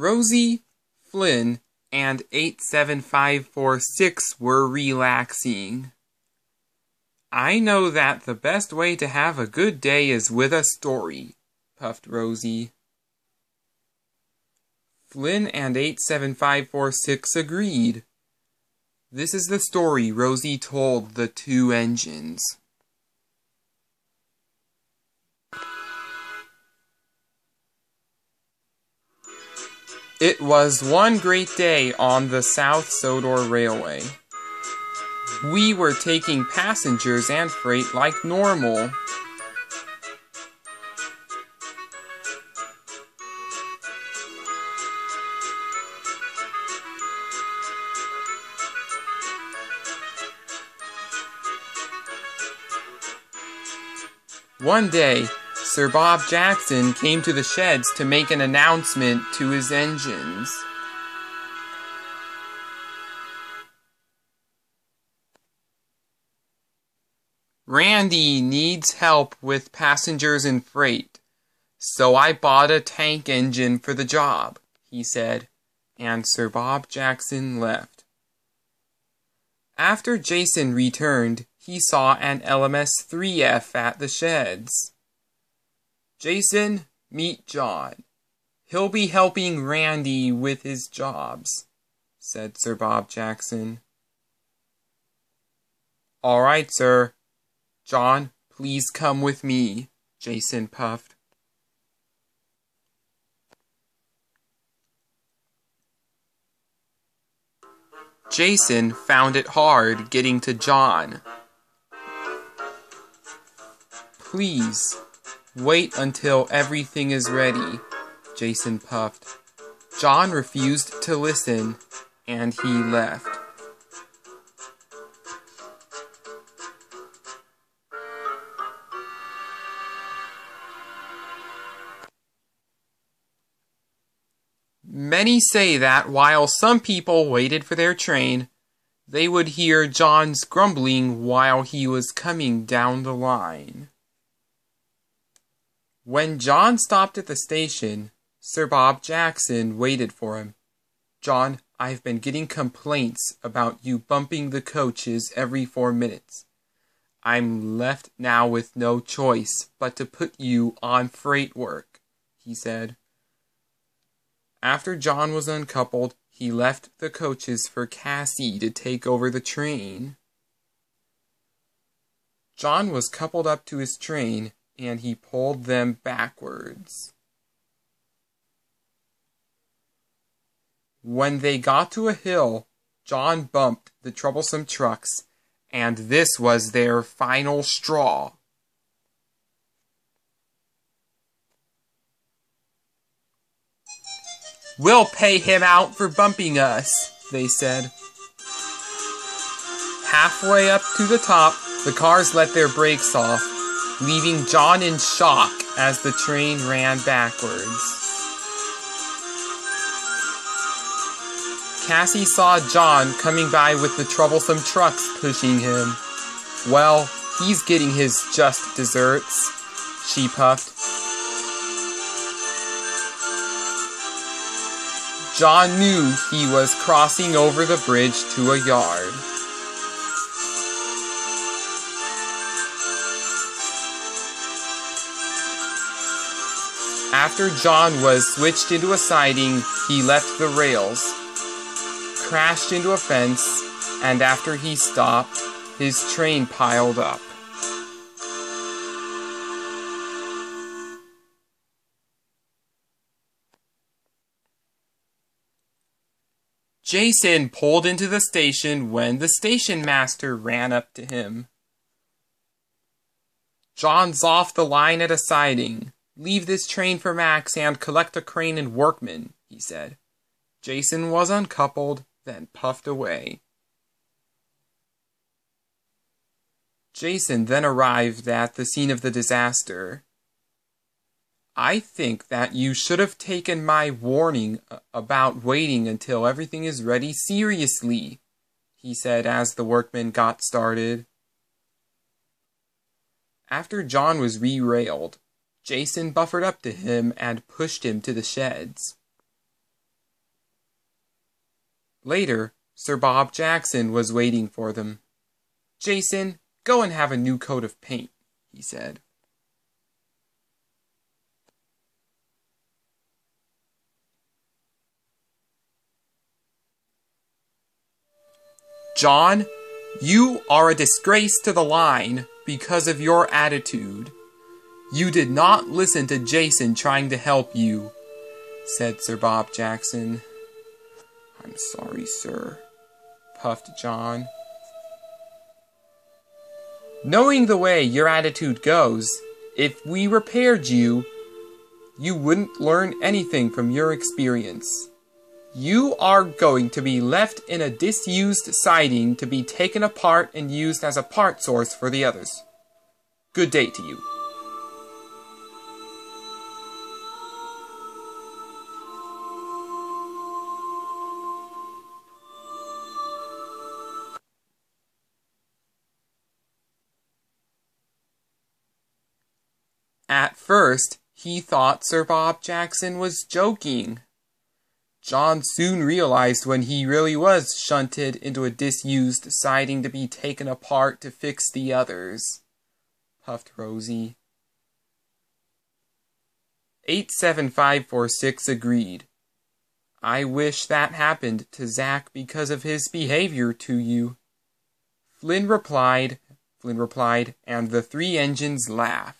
Rosie, Flynn, and 87546 were relaxing. I know that the best way to have a good day is with a story, puffed Rosie. Flynn and 87546 agreed. This is the story Rosie told the two engines. It was one great day on the South Sodor Railway. We were taking passengers and freight like normal. One day, Sir Bob Jackson came to the sheds to make an announcement to his engines. Randy needs help with passengers and freight, so I bought a tank engine for the job, he said, and Sir Bob Jackson left. After Jason returned, he saw an LMS 3F at the sheds. Jason, meet John. He'll be helping Randy with his jobs, said Sir Bob Jackson. All right, sir. John, please come with me, Jason puffed. Jason found it hard getting to John. Please, wait until everything is ready, Jason puffed. John refused to listen, and he left. Many say that while some people waited for their train, they would hear John's grumbling while he was coming down the line. When John stopped at the station, Sir Bob Jackson waited for him. John, I've been getting complaints about you bumping the coaches every four minutes. I'm left now with no choice but to put you on freight work, he said. After John was uncoupled, he left the coaches for Cassie to take over the train. John was coupled up to his train and he pulled them backwards. When they got to a hill, John bumped the troublesome trucks, and this was their final straw. We'll pay him out for bumping us, they said. Halfway up to the top, the cars let their brakes off, leaving John in shock as the train ran backwards. Cassie saw John coming by with the troublesome trucks pushing him. Well, he's getting his just desserts, she puffed. John knew he was crossing over the bridge to a yard. After John was switched into a siding, he left the rails, crashed into a fence, and after he stopped, his train piled up. Jason pulled into the station when the station master ran up to him. John's off the line at a siding. Leave this train for Max and collect a crane and workmen, he said. Jason was uncoupled, then puffed away. Jason then arrived at the scene of the disaster. I think that you should have taken my warning about waiting until everything is ready seriously, he said as the workmen got started. After John was re-railed, Jason buffered up to him and pushed him to the sheds. Later, Sir Bob Jackson was waiting for them. Jason, go and have a new coat of paint, he said. John, you are a disgrace to the line because of your attitude. You did not listen to Jason trying to help you, said Sir Bob Jackson. I'm sorry, sir, puffed John. Knowing the way your attitude goes, if we repaired you, you wouldn't learn anything from your experience. You are going to be left in a disused siding to be taken apart and used as a part source for the others. Good day to you. At first, he thought Sir Bob Jackson was joking. John soon realized when he really was shunted into a disused siding to be taken apart to fix the others, puffed Rosie. 87546 agreed. I wish that happened to Zack because of his behavior to you. Flynn replied, Flynn replied, and the three engines laughed.